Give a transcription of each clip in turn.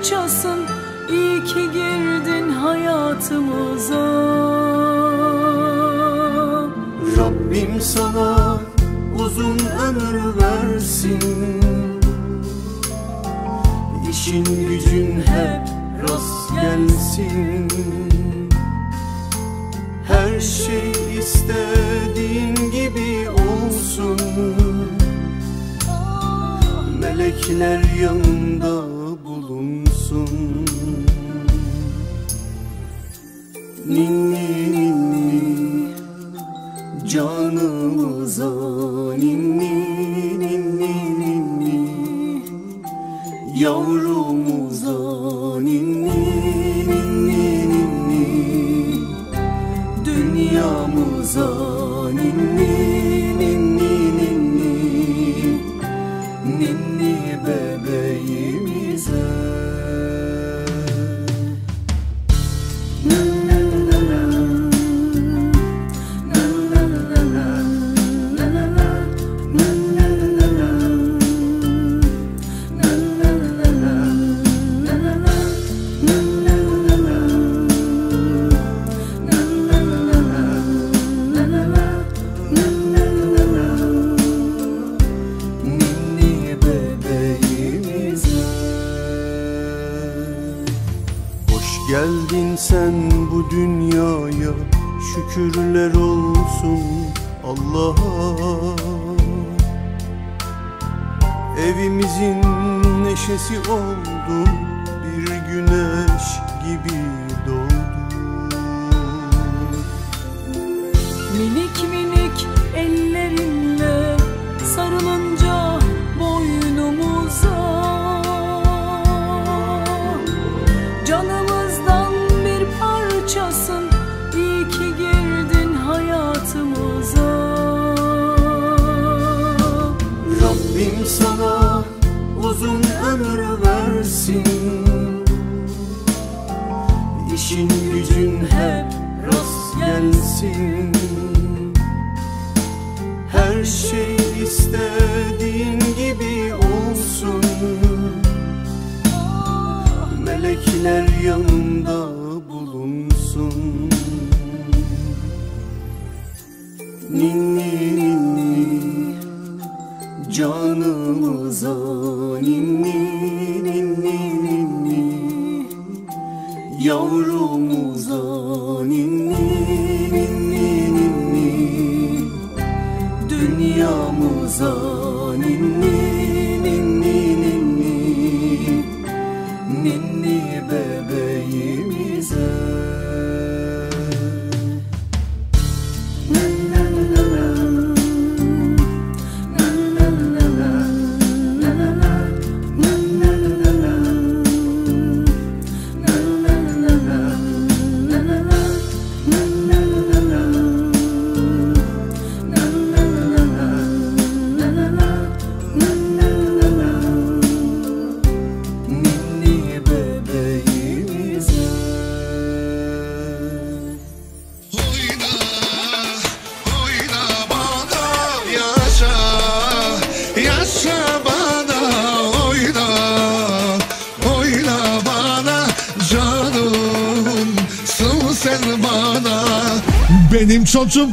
parçasın iyi ki girdin hayatımıza. Rabbim sana uzun ömür versin. İşin gücün hep rast gelsin. Her şey istediğin gibi olsun. Melekler yanında 明年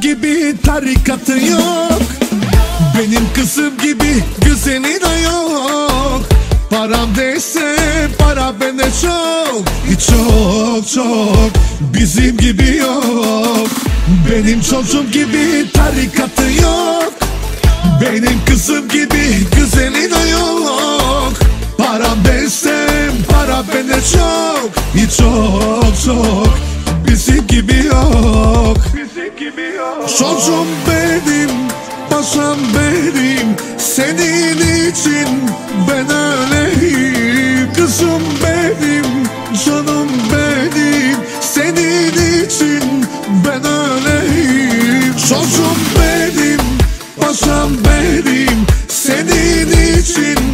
gibi tarikatı yok, benim kızım gibi güzeli de yok. Param değse para bende çok. Çok çok bizim gibi yok. Benim çocuğum gibi tarikatı yok. Benim kızım gibi güzeli de yok. Param desem para bende çok. Çok çok Çocuğum benim, paşam benim Senin için ben öleyim Kızım benim, canım benim Senin için ben öleyim Çocuğum benim, paşam benim Senin için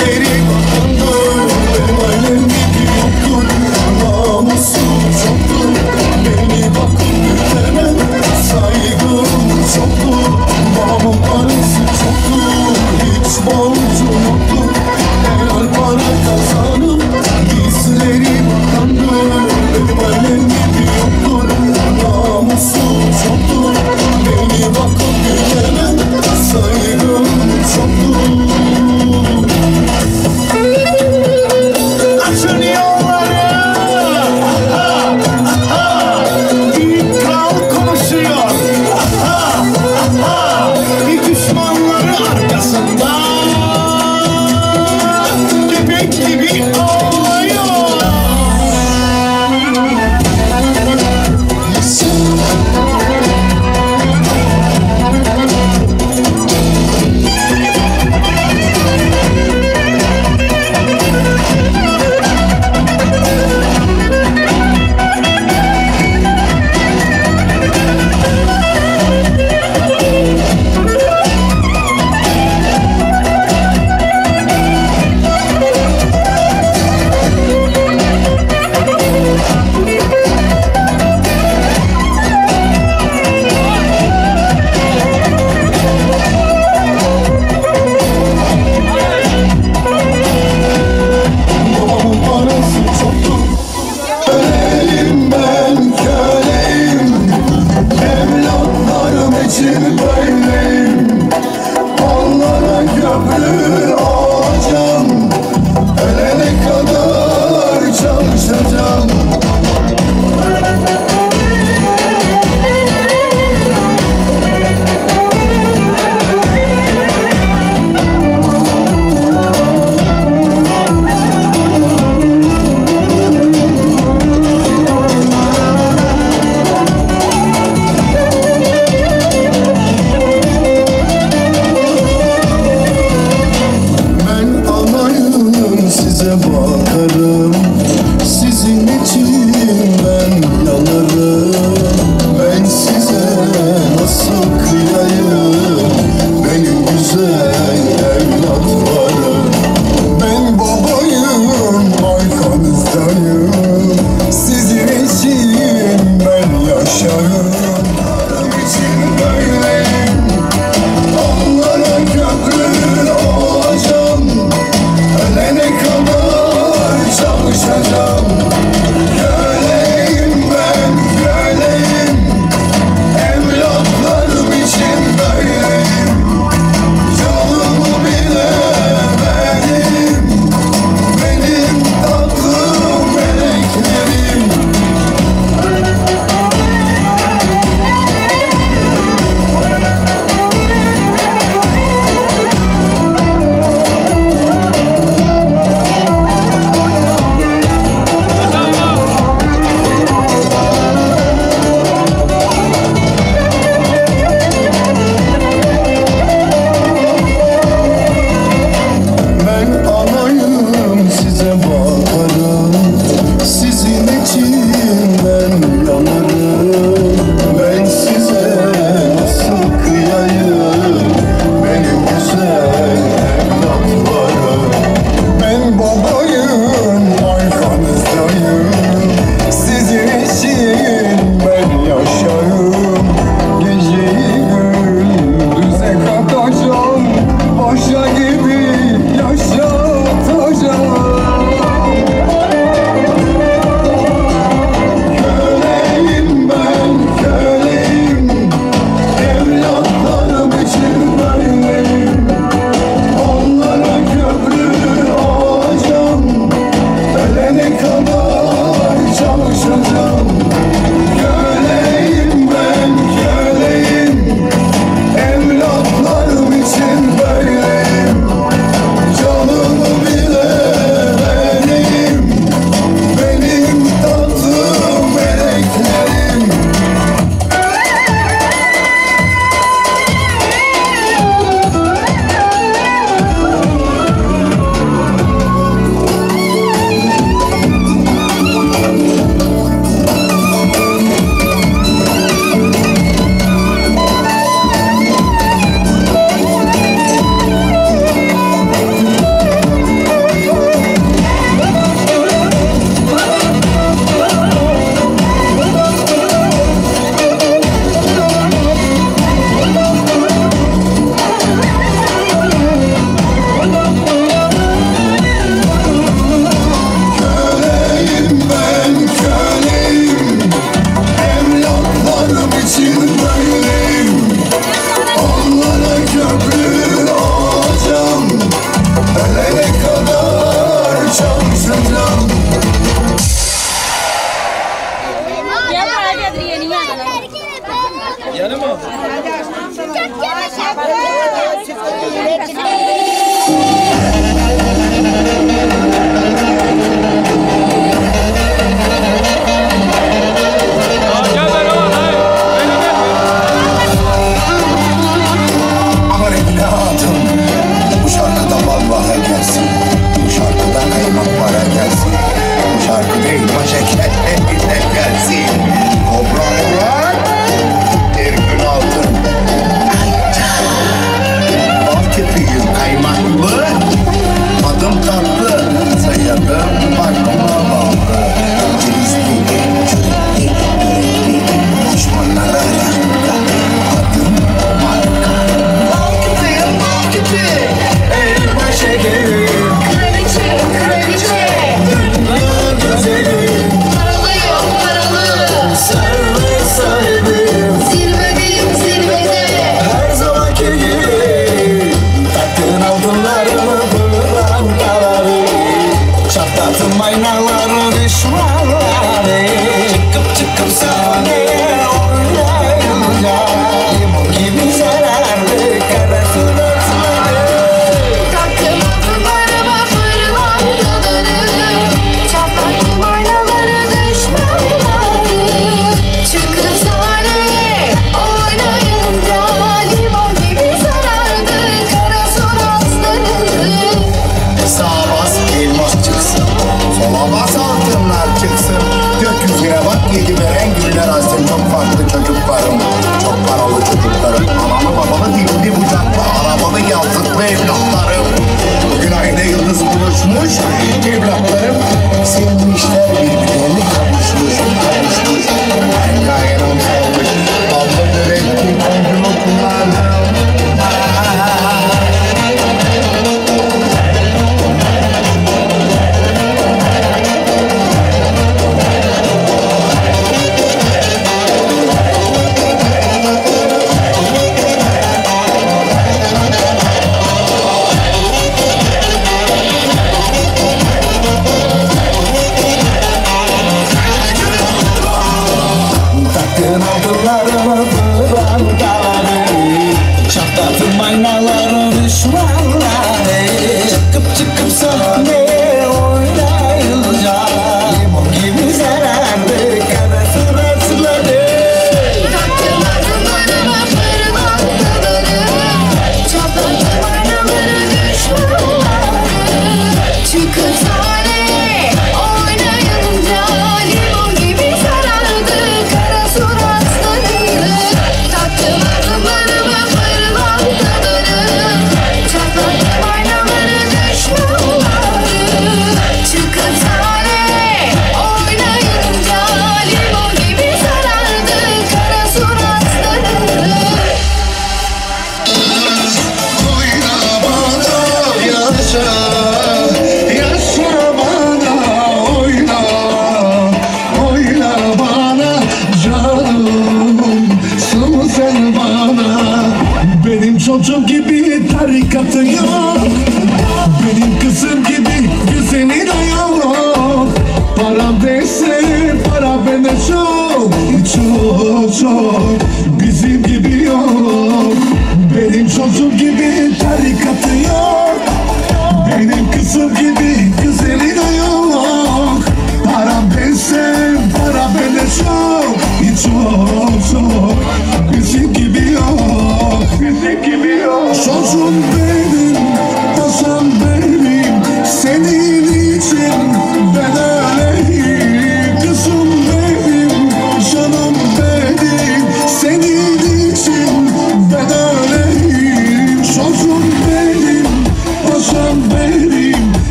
Merigo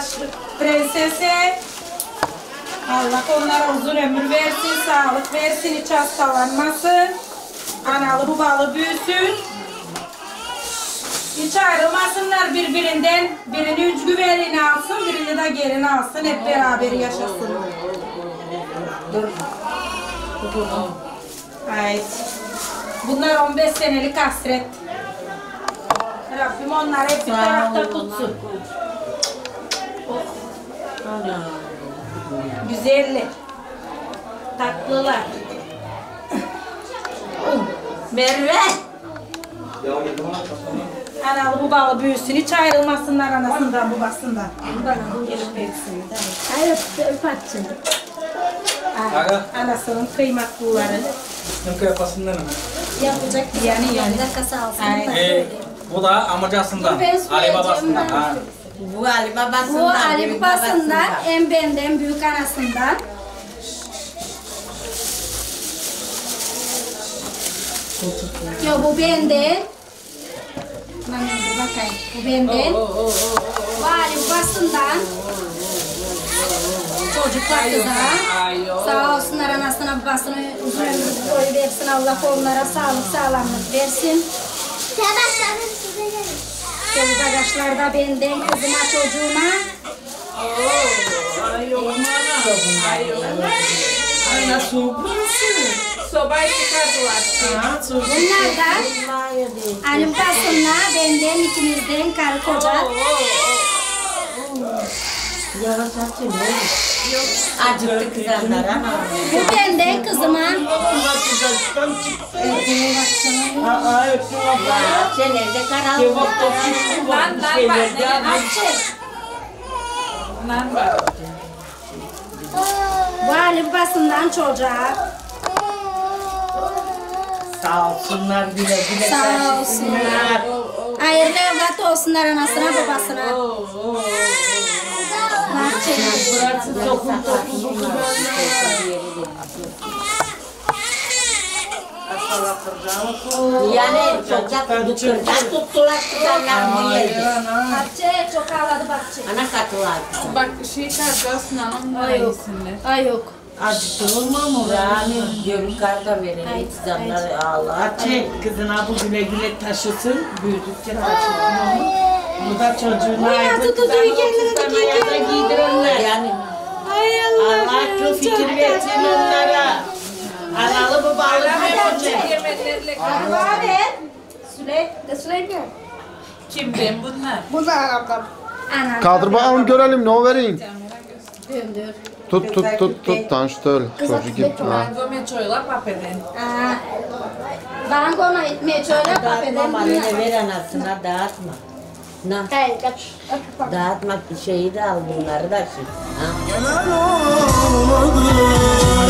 başlık prensese. Allah onlara uzun ömür versin, sağlık versin, hiç hastalanmasın. Analı babalı büyüsün. Hiç ayrılmasınlar birbirinden. Birini üç güvenini alsın, birini de gelini alsın. Hep beraber yaşasın. Evet. Bunlar 15 senelik hasret. Rabbim onlar hepsi tarafta tutsun. Güzeller. Tatlılar. Merve. Analı bu balı büyüsün. Hiç ayrılmasınlar anasından babasından. Buradan gelip versin. Hayır, öp açsın. Aga, Anasının kıymaklıları. nunca yapasınlar mı? Yapacak yani yani. Aynen. Ee, bu da amcasından, Ali babasından. Bu Ali babasından. Bu Ali babasından, en benden büyük anasından. Yo bu benden. Ben bir bakayım. Bu benden. Bu Ali babasından. Çocuklar kıza. Sağ olsunlar anasına babasına uzun ömür boyu versin. Allah onlara sağlık sağlamlık versin. Çocuk arkadaşlar da benden kızıma çocuğuma. Sobayı çıkardılar. Bunlar da benden ikimizden karı koca. Yavaş açın. Acıktı kızanlar ana. Bu benden kızıma. Sen evde karanlık. Lan lan bak. Lan bak. Bu Ali basından çocuğa. Sağ olsunlar güle güle. Sağ olsunlar. Hayırlı evlat olsunlar anasına babasına. Burası sokun topu. Yani çocuk kırdan tuttular kızanlar bu yerde. Bahçe çok ağladı bahçe. Ana katılar. Bak şey kargasın anam Ay yok. Ay yok. Acıtılır mı Rami? Görün karda verelim kızanları Allah. Çek kızına bu güle güle taşısın. Büyüdükçe taşısın onu. Bu da çocuğuna Ya ait tutu kızana duyu otuz kendini tane yaza giydirirler. Yani Ay Allah akıl fikir versin onlara. Analı babalı büyüyecek. Yemenlerle Araba ver. Süle, de Süleyman. Kim ben bunlar? Bunlar ablam. Ana. Kaldır bakalım görelim ne o vereyim. Döndür. Tut tut tut tut tanıştır. Çocuk gitti lan. Gome çoyla papeden. Ona etmeye şöyle dağıtma papeden malını ver anasına dağıtma. Na, Hayır kaç. dağıtma şeyi de al bunları da şimdi. Ha? Günlerce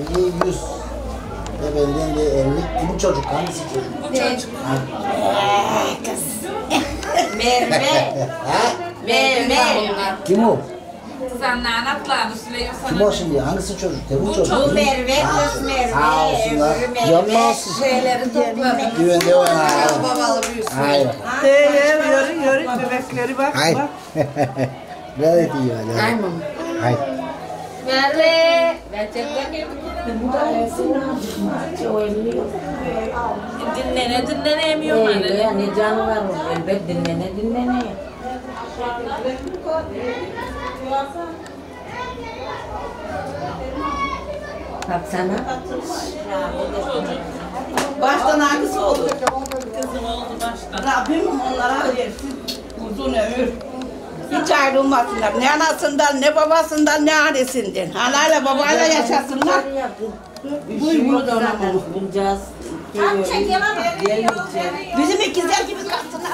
50 100 ve benden de 50 bu çocuk hangisi çocuk? Merve. Ha? Merve. Kim o? Kızanların atlarını Süleyman Kim sana. o şimdi? Hangisi çocuk? De bu Bu çocuk. Merve kız Merve. Sağ olsunlar. olsun. Şeyleri toplamış. Güvende yana. Babalı büyüsün. Hayır. Hey, yürü yürü bebekleri bak Hayır. bak. Ne hadi. Ay mama. Hayır. Tekrar Dinlene dinlene emiyorum Öyle anne. yani canı var o. Elbet dinlene dinlene. Baksana. Baştan hangisi olur? Kızım oldu baştan. Rabbim onlara versin uzun ömür. Hiç ayrılmasınlar. Ne anasından, ne babasından, ne annesinden. Anayla babayla yaşasınlar. Buyur da ona. Bulacağız. Bizim ikizler gibi kalsınlar.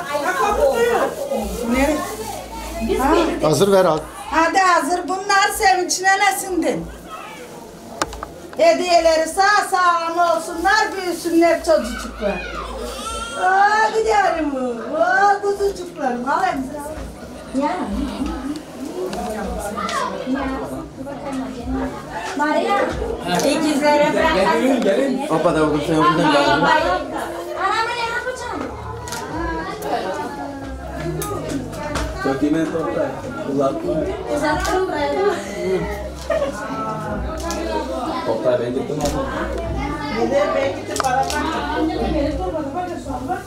Hazır ver al. Hadi hazır bunlar sevinçle nesindin. Hediyeleri sağ sağlam olsunlar, büyüsünler çocuklar. Aa giderim. Aa kuzucuklarım. Al emzir. Ya. Maria. İkizlere bırak. Apa da oğlum sen oradan geldin. Anamı ne yapacağım? Document orada. Uzattım. Uzattım buraya. Oktay ben gittim ama. Gider ben gidip aradan. Bak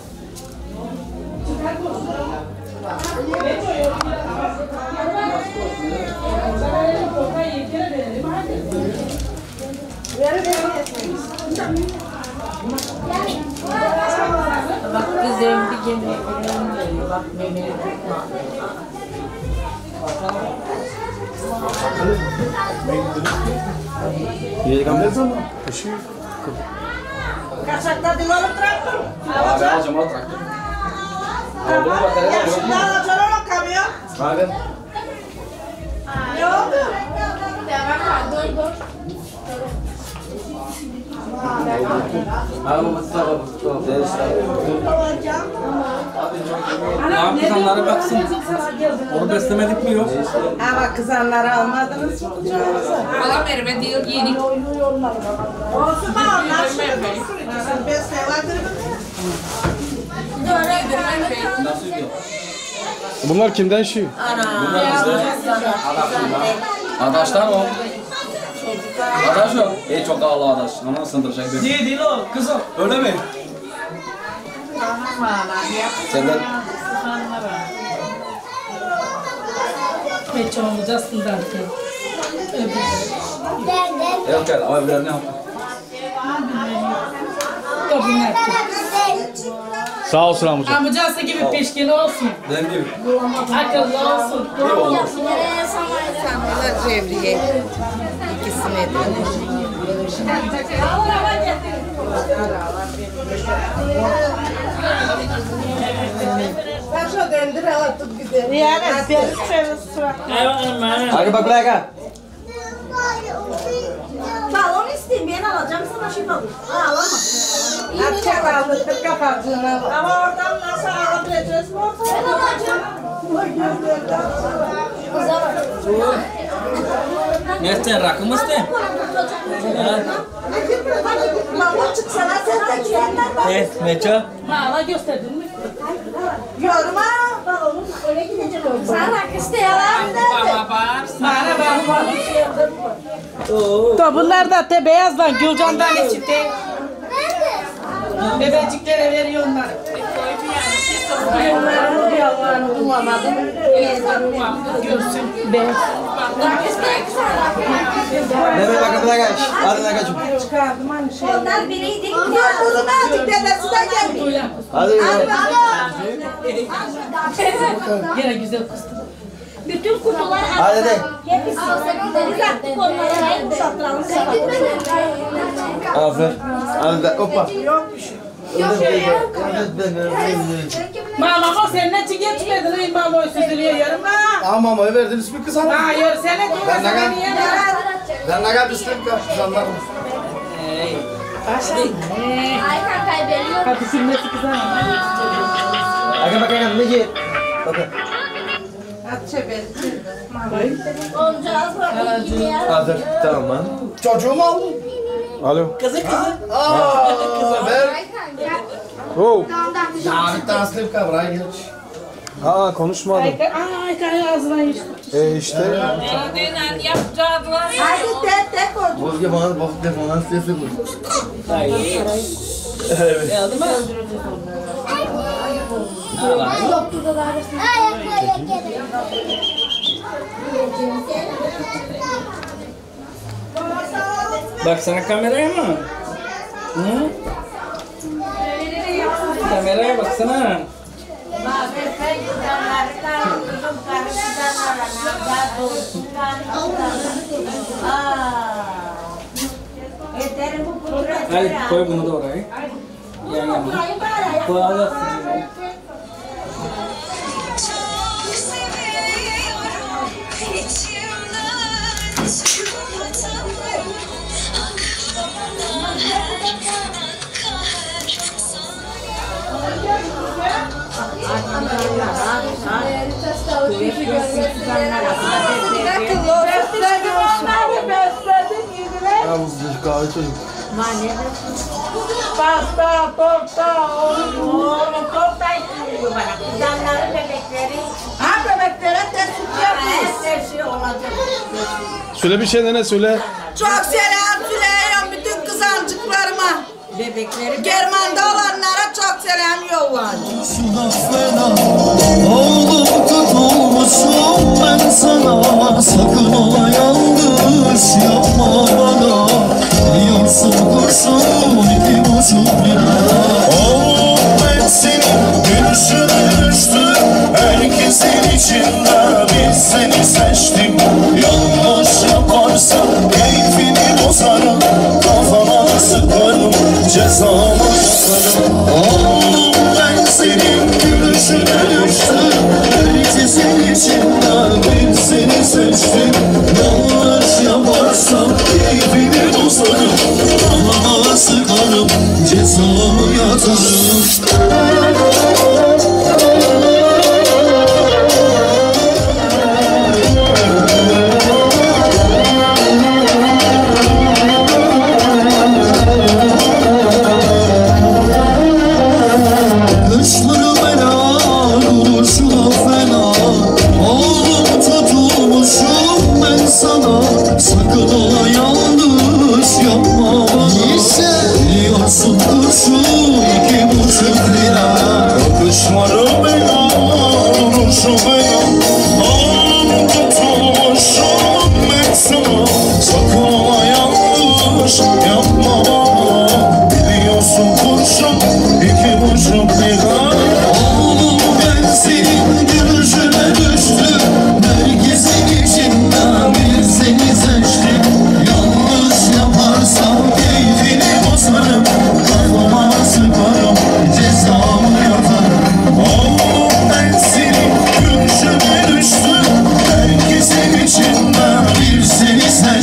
kızım bir gene veriyor. Bak memeye tutma. Yedi kamera zaman. Kaçakta dilanı traktör. Abi alacağım al traktör. Aldım batarya Ya yok şimdi mu? alacaksın onu kamyon. Abi. Ne oldu? Abi kızanlara baksın. Onu beslemedik mi yok? Bak kızanları almadınız mı kucağınıza? Hala Merve değil yeni. Olsun da onlar sevadır Nasıl gidiyor? Bunlar kimden şey? Bunlar bizde. Adaştan o. Adaş o. İyi çok havalı adaş. Ama sındıracak bir. Değil değil o kızım. Öyle mi? Senden Hiç olmayacağız artık. yok gel ama birer ne yaptın? Kabul yaptık. Sağ olsun amca. Amcası gibi peşkili olsun. Ben değil. Akıllı olsun. Olmaz. Sanırlar Cevriye. İkisine de. Ben şu döndür alıp gidelim. Yani benim şöyle sıra. Hadi bak buraya Balon isteyeyim ben alacağım sana şey balon. Ağlama. Atacak aldırdık kapatığını. Ama oradan nasıl alabileceğiz mi? Ben alacağım. Kıza bak. Nereden rakım iste? Balon çıksana sen de kendin bak. Evet, Meco. Hala gösterdin mi? Yorma. Öyle gidecek o. Sen rak isteyelim. Bana bak. Da bunlar da te beyazdan Gülcan'dan içti. Bebeciklere veriyorlar. Bunların bir Allah'ını bulamadım. Görsün rak. Nereye bakın buraya Hadi ne kaçım. Çıkardım aynı şey. Onlar biriydi. Bunu ne azıcık dedesi de gelmiyor. Hadi yürü. Yine güzel kızdı. Bütün kutular Hadi de. Hepsi. Biz attık onları. Hep kuşatlarını Aferin. Hadi de hoppa. Mama o sen ne için geçmedin mama o süzülüyor yarım ha. Ama mama verdiniz bir kız ama. Hayır sen ne Ben ne ver? Ben ne kadar istedim ki kızanlar. Aykan kaybediyor. Hadi silmesi kızar. Hadi bakayım ne git. Bakın. Hazır. Tamam. Çocuğumu aldın. Alo. Kızı kızı. Aa, ver. Oh. Ya bir tane slipka buraya geç. Aa konuşmadım. Ay ay ay ağzına işte. E işte. Hadi tek tek koy. Bozge bana bak telefonu sesi bu. Baksana kameraya mı? Hı? Kameraya baksana. Ah, é terremoto. Aí foi o mundo agora, hein? E aí, mano? Foi a hora assim, né? Kahve çocuk. Pasta, torta, oğlum. Oğlum da istiyor bana. Kızanları bebekleri. Ha bebeklere de süt yapıyoruz. Her şey olacak. Söyle bir şey nene söyle. Çok selam söylüyorum bütün kızancıklarıma. Bebekleri Germanda olanlara çok selam yollayın. Şuna fena Oğlum tutulmuşum ben sana Sakın ola yanlış yapma bana Biliyorsun kurşun iki buçuk lira Oğlum ben senin gülüşüne düştüm. Herkesin içinde biz seni seçtim. Yanlış yaparsan keyfini bozarım. Kafana sıkarım cezamı yazarım. Oğlum ben senin gülüşüne düştüm. Herkesin içinde bir seni seçtim. Yanlış sıkarım cezamı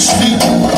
seni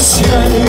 Monsieur